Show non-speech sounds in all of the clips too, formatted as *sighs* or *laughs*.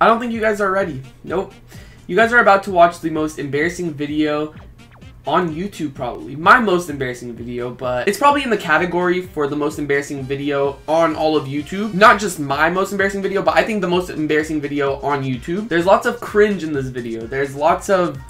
I don't think you guys are ready. Nope. You guys are about to watch the most embarrassing video on YouTube probably. My most embarrassing video, but it's probably in the category for the most embarrassing video on all of YouTube. Not just my most embarrassing video, but I think the most embarrassing video on YouTube. There's lots of cringe in this video. There's lots of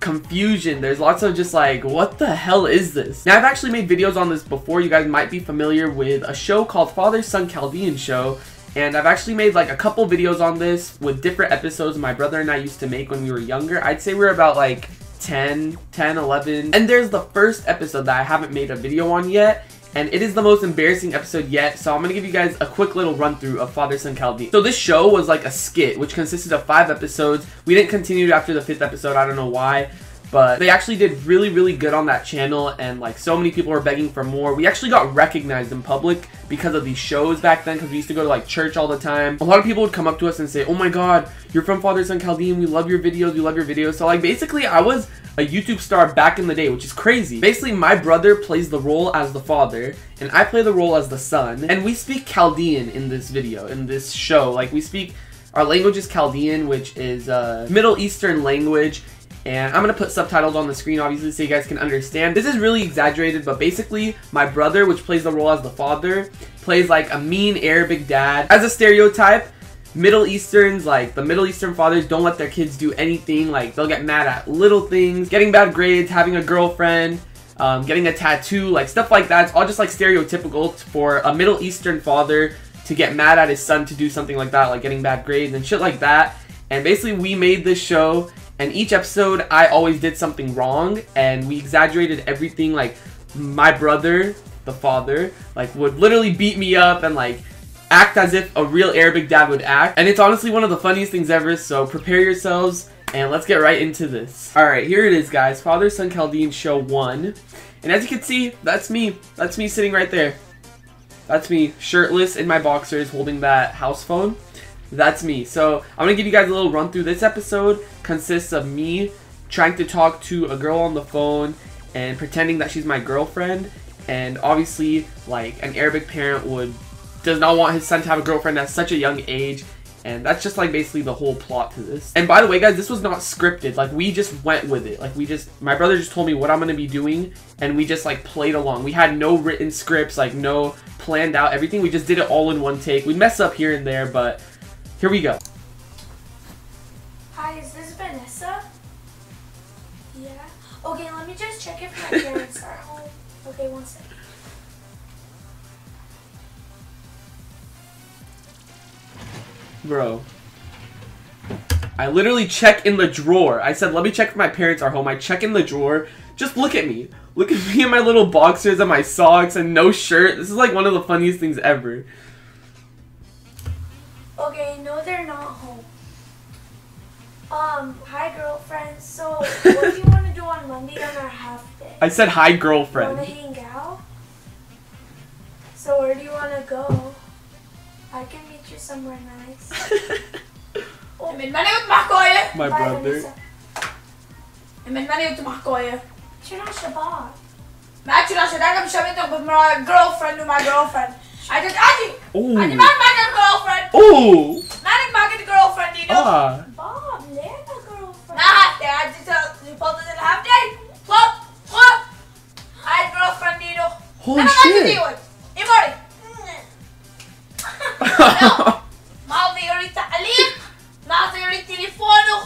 confusion. There's lots of just like, what the hell is this? Now, I've actually made videos on this before. You guys might be familiar with a show called Father Son Chaldean Show. And I've actually made like a couple videos on this with different episodes my brother and I used to make when we were younger. I'd say we are about like 10, 10, 11. And there's the first episode that I haven't made a video on yet. And it is the most embarrassing episode yet, so I'm gonna give you guys a quick little run through of Father Son Chaldean. So this show was like a skit, which consisted of five episodes. We didn't continue after the fifth episode, I don't know why but they actually did really really good on that channel and like so many people were begging for more. We actually got recognized in public because of these shows back then because we used to go to like church all the time. A lot of people would come up to us and say oh my god you're from father son chaldean we love your videos we love your videos. So like basically i was a youtube star back in the day which is crazy. Basically my brother plays the role as the father and i play the role as the son and we speak chaldean in this video in this show. Like we speak our language is Chaldean, which is a Middle Eastern language, and I'm to put subtitles on the screen, obviously, so you guys can understand. This is really exaggerated, but basically, my brother, which plays the role as the father, plays like a mean Arabic dad. As a stereotype, Middle Easterns, like the Middle Eastern fathers don't let their kids do anything. Like they'll get mad at little things, getting bad grades, having a girlfriend, um, getting a tattoo, like stuff like that. It's all just like stereotypical for a Middle Eastern father to get mad at his son to do something like that, like getting bad grades and shit like that. And basically, we made this show and each episode, I always did something wrong, and we exaggerated everything. Like, my brother, the father, like, would literally beat me up and, like, act as if a real Arabic dad would act. And it's honestly one of the funniest things ever, so prepare yourselves, and let's get right into this. Alright, here it is, guys. Father Son Chaldean Show 1. And as you can see, that's me. That's me sitting right there. That's me, shirtless in my boxers, holding that house phone. That's me. So I'm gonna give you guys a little run through. This episode consists of me trying to talk to a girl on the phone and pretending that she's my girlfriend. And obviously, like an Arabic parent would does not want his son to have a girlfriend at such a young age. And that's just like basically the whole plot to this. And by the way, guys, this was not scripted. Like we just went with it. Like we just, my brother just told me what I'm gonna be doing, and we just like played along. We had no written scripts, like no planned out everything. We just did it all in one take. We mess up here and there, but here we go. Hi, is this Vanessa? Yeah. Okay, let me just check if my *laughs* parents are home. Okay, one second. Bro. I literally check in the drawer. I said, let me check if my parents are home. I check in the drawer. Just look at me. Look at *laughs* me in my little boxers and my socks and no shirt. This is like one of the funniest things ever. Okay, no, they're not home. Um, hi, girlfriend. So, what do you *laughs* want to do on Monday on our half day? I said hi, girlfriend. Want to hang out? So, where do you want to go? I can meet you somewhere nice. oh. من ماني وتمحكوية My brother. من ماني وتمحكوية شنو شباب؟ ما عاد شو عشان انا مش with my girlfriend and my girlfriend I just Adi Ooh. Adi ما معك girlfriend Ooh. مالك معك girlfriend you know Ah. Bob, ليه girlfriend? ما half day I just tell you both in half day Club club I had girlfriend you know Holy أنا ما shit. تديوت إيموري ما أعطي يوري تعليق ما أعطي يوري تليفونه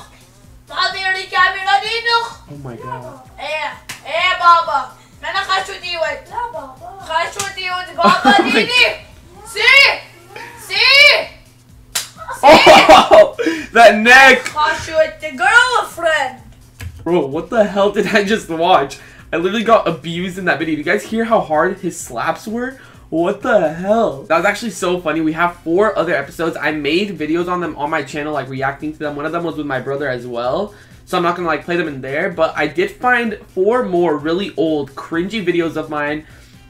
ما أعطي يوري كاميرا دينه oh my god. ايه ايه بابا انا خاشو ديوت لا بابا. Freistoß und Papa Dini! *laughs* See! See! Oh, *laughs* that neck! Crush with the girlfriend! Bro, what the hell did I just watch? I literally got abused in that video. Do you guys hear how hard his slaps were? What the hell? That was actually so funny. We have four other episodes. I made videos on them on my channel, like reacting to them. One of them was with my brother as well. So I'm not gonna like play them in there, but I did find four more really old cringy videos of mine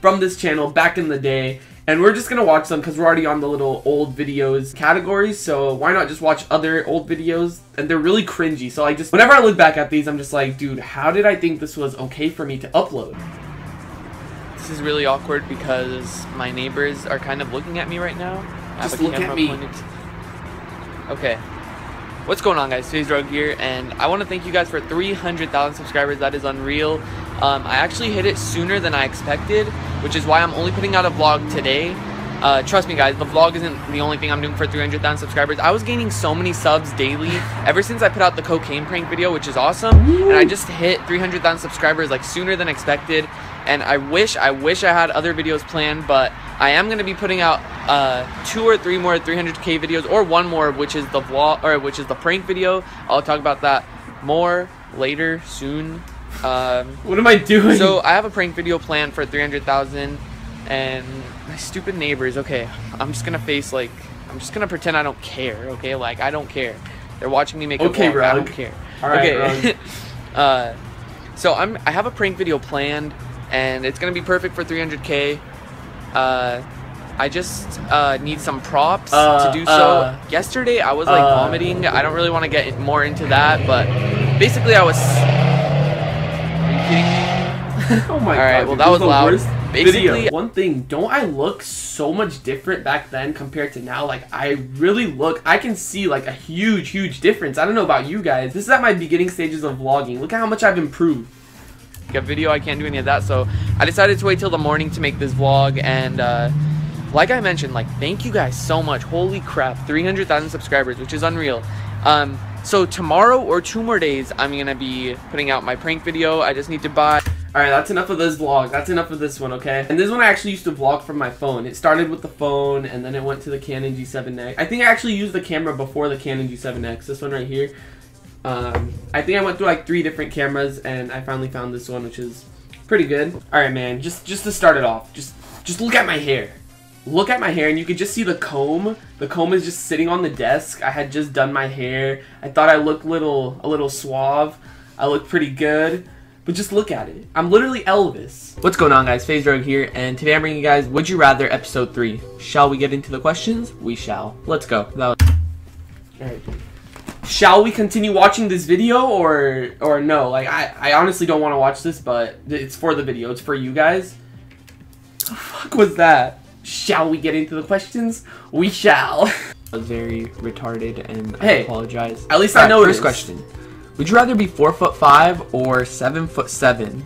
from this channel back in the day. And we're just gonna watch them because we're already on the little old videos category. So why not just watch other old videos? And they're really cringy. So I just, whenever I look back at these, I'm just like, dude, how did I think this was okay for me to upload? This is really awkward because my neighbors are kind of looking at me right now. I Just look at me. pointed- Okay. What's going on guys, Today's Drug here, and I want to thank you guys for 300,000 subscribers, that is unreal. Um, I actually hit it sooner than I expected, which is why I'm only putting out a vlog today. Uh, trust me guys, the vlog isn't the only thing I'm doing for 300,000 subscribers. I was gaining so many subs daily ever since I put out the cocaine prank video, which is awesome. And I just hit 300,000 subscribers like sooner than expected. And I wish, I wish I had other videos planned, but I am going to be putting out uh, two or three more 300k videos, or one more, which is the vlog, or which is the prank video. I'll talk about that more later, soon. Um, What am I doing? so I have a prank video planned for 300,000 and my stupid neighbors, okay, I'm just gonna face like, I'm just gonna pretend I don't care, okay? Like, I don't care. They're watching me make Okay, a vlog, I don't care. All right, okay. *laughs* uh, so I'm, I have a prank video planned and it's gonna be perfect for 300k. Uh, I just uh, need some props Uh, to do so. uh, Yesterday I was like uh, vomiting. I don't really want to get more into that, but basically I was. Are you kidding me? oh my All right, god. well, that was loud. worst Basically- video. One thing, don't I look so much different back then compared to now? Like I really look. I can see like a huge, huge difference. I don't know about you guys. This is at my beginning stages of vlogging. Look at how much I've improved. a video. I can't do any of that. So I decided to wait till the morning to make this vlog. And uh, like I mentioned, like thank you guys so much. Holy crap, 300,000 subscribers, which is unreal. Um, so tomorrow or two more days, I'm gonna be putting out my prank video. I just need to buy. All right, that's enough of this vlog. That's enough of this one, okay? And this one I actually used to vlog from my phone. It started with the phone, and then it went to the Canon G7X. I think I actually used the camera before the Canon G7X. This one right here. Um, I think I went through like three different cameras, and I finally found this one, which is pretty good. All right, man. Just just to start it off, just just look at my hair. Look at my hair, and you can just see the comb. The comb is just sitting on the desk. I had just done my hair. I thought I looked little a little suave. I looked pretty good. But just look at it. I'm literally Elvis. What's going on, guys? FaZe Rug here, and today I'm bringing you guys Would You Rather Episode 3. Shall we get into the questions? We shall. Let's go. That was- Alright. Shall we continue watching this video, or or no? Like, I, I honestly don't want to watch this, but it's for the video. It's for you guys. The fuck was that? Shall we get into the questions? We shall. *laughs* I was very retarded, and Hey, I apologize. at least I noticed. First question: Would you rather be four foot five or seven foot seven?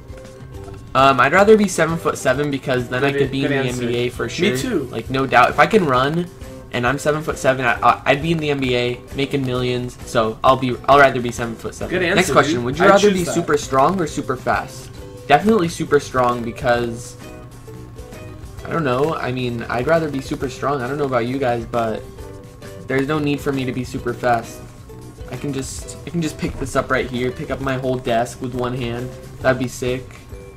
Um, I'd rather be seven foot seven because then I could be in the answer. NBA for sure. Me too. Like no doubt. If I can run, and I'm seven foot seven, I, I'd be in the NBA making millions. So I'll be. I'll rather be seven foot seven. Good answer, Next question: dude. Would you I'd rather be that. super strong or super fast? Definitely super strong because. I don't know. I mean, I'd rather be super strong. I don't know about you guys, but there's no need for me to be super fast. I can just I can just pick this up right here, pick up my whole desk with one hand. That'd be sick.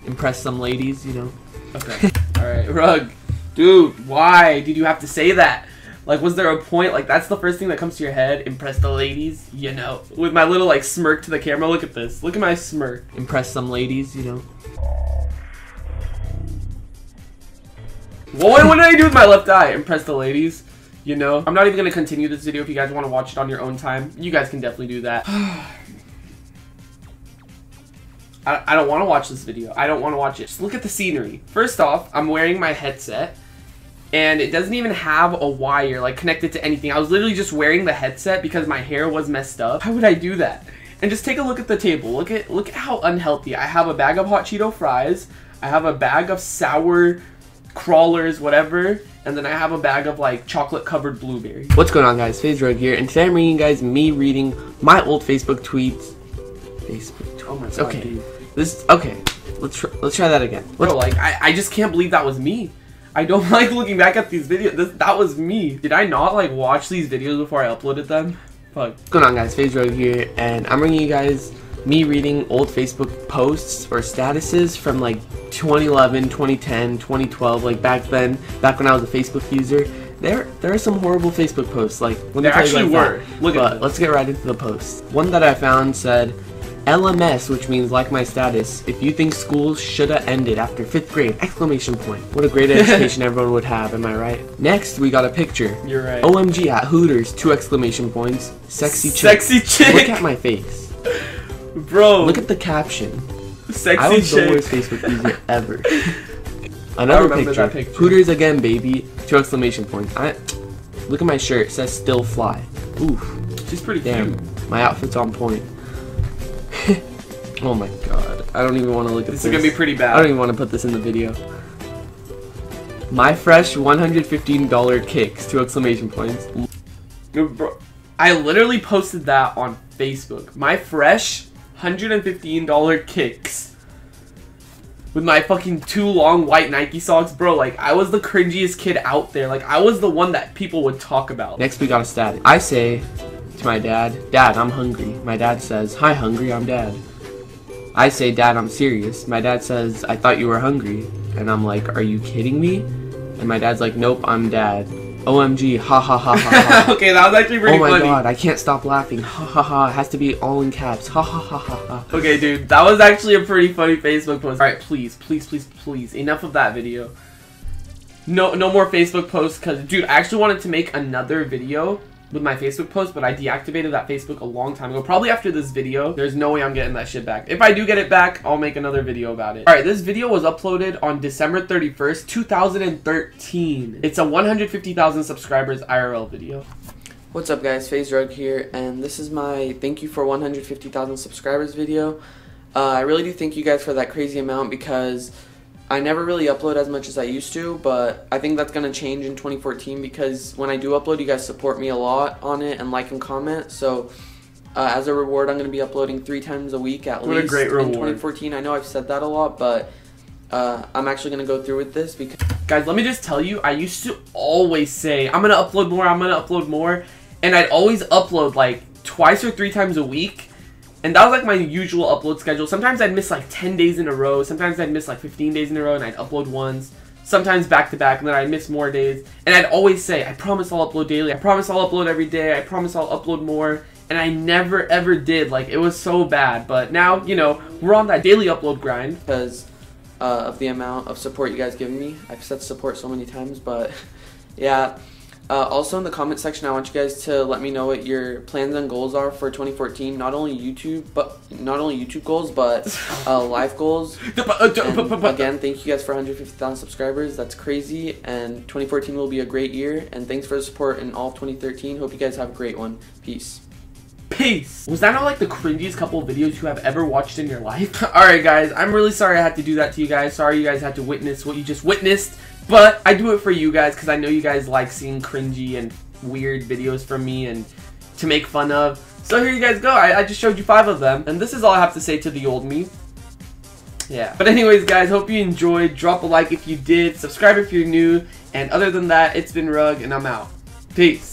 Impress some ladies, you know. Okay. *laughs* Alright, Rug. Dude, why did you have to say that? Like, was there a point? Like, that's the first thing that comes to your head? Impress the ladies? You know. With my little, like, smirk to the camera. Look at this. Look at my smirk. Impress some ladies, you know. What, what did I do with my left eye? Impress the ladies? You know? I'm not even going to continue this video if you guys want to watch it on your own time. You guys can definitely do that. *sighs* I, I don't want to watch this video. I don't want to watch it. Just look at the scenery. First off, I'm wearing my headset. And it doesn't even have a wire like connected to anything. I was literally just wearing the headset because my hair was messed up. How would I do that? And just take a look at the table. Look at look at how unhealthy. I have a bag of hot Cheeto fries. I have a bag of sour crawlers, whatever, and then I have a bag of like chocolate covered blueberries. What's going on, guys? FaZe Rug here, and today I'm bringing you guys me reading my old Facebook tweets. Facebook. Tweets. Oh Okay. dude. This okay. Let's try, let's try that again. Bro, like I, I just can't believe that was me. I don't *laughs* like looking back at these videos. This, that was me. Did I not like watch these videos before I uploaded them? Fuck. What's going on, guys? FaZe Rug here, and I'm bringing you guys me reading old Facebook posts or statuses from like 2011, 2010, 2012, like back then, back when I was a Facebook user. There, there are some horrible Facebook posts. Like let me There actually were. Look at but let's get right into the post. One that I found said, LMS, which means like my status. If you think schools shoulda ended after fifth grade! Exclamation point. What a great *laughs* education everyone would have. Am I right? Next, we got a picture. You're right. OMG at Hooters! Two exclamation points. Sexy chick. Sexy chick. Look at my face. Bro. Look at the caption. sexy I was the worst Facebook user *laughs* ever. Another remember picture. that picture. Hooters again, baby. Two exclamation points. I look at my shirt. It says still fly. Oof. She's pretty Damn. cute. My outfit's on point. *laughs* oh my god. I don't even want to look at This this. is gonna be pretty bad. I don't even want to put this in the video. My fresh $115 kicks, two exclamation points. Bro, I literally posted that on Facebook. My fresh $115 kicks. With my fucking two long white Nike socks, bro. Like, I was the cringiest kid out there. Like, I was the one that people would talk about. Next, we got a static. I say to my dad, Dad, I'm hungry. My dad says, Hi, hungry, I'm dad. I say, Dad, I'm serious. My dad says, I thought you were hungry. And I'm like, Are you kidding me? And my dad's like, Nope, I'm dad. OMG, ha ha ha ha ha. *laughs* okay, that was actually pretty funny. oh my funny. god, I can't stop laughing. Ha ha ha. It has to be all in caps. Ha ha ha ha ha. Okay, dude, that was actually a pretty funny Facebook post. All right, please, please, please, please, enough of that video. No, no more Facebook posts, cause dude, I actually wanted to make another video with my Facebook post, but I deactivated that Facebook a long time ago. Probably after this video. There's no way I'm getting that shit back. If I do get it back, I'll make another video about it. All right, this video was uploaded on December 31st, 2013. It's a 150,000 subscribers IRL video. What's up guys, FaZe Rug here, and this is my thank you for 150,000 subscribers video. Uh, I really do thank you guys for that crazy amount because I never really upload as much as I used to, but I think that's going to change in 2014 because when I do upload, you guys support me a lot on it and like and comment, so uh, as a reward, I'm going to be uploading three times a week at What a least great in 2014. I know I've said that a lot, but uh, I'm actually going to go through with this because Guys, let me just tell you, I used to always say, I'm gonna upload more, I'm gonna upload more, and I'd always upload like twice or three times a week, and that was like my usual upload schedule. Sometimes I'd miss like 10 days in a row, sometimes I'd miss like 15 days in a row, and I'd upload once, sometimes back to back, and then I'd miss more days, and I'd always say, I promise I'll upload daily, I promise I'll upload every day, I promise I'll upload more, and I never ever did, like, it was so bad, but now, you know, we're on that daily upload grind. because uh, of the amount of support you guys given me. I've said support so many times, but *laughs* yeah. Uh, also in the comment section, I want you guys to let me know what your plans and goals are for 2014. Not only YouTube, but not only YouTube goals, but *laughs* uh, life goals. *laughs* And again, thank you guys for 150,000 subscribers. That's crazy, and 2014 will be a great year. And thanks for the support in all of 2013. Hope you guys have a great one. Peace. Peace. Was that not like the cringiest couple of videos you have ever watched in your life? *laughs* Alright guys, I'm really sorry I had to do that to you guys. Sorry you guys had to witness what you just witnessed. But I do it for you guys because I know you guys like seeing cringy and weird videos from me and to make fun of. So here you guys go. I, I just showed you five of them. And this is all I have to say to the old me. Yeah. But anyways guys, hope you enjoyed. Drop a like if you did. Subscribe if you're new. And other than that, it's been Rug and I'm out. Peace.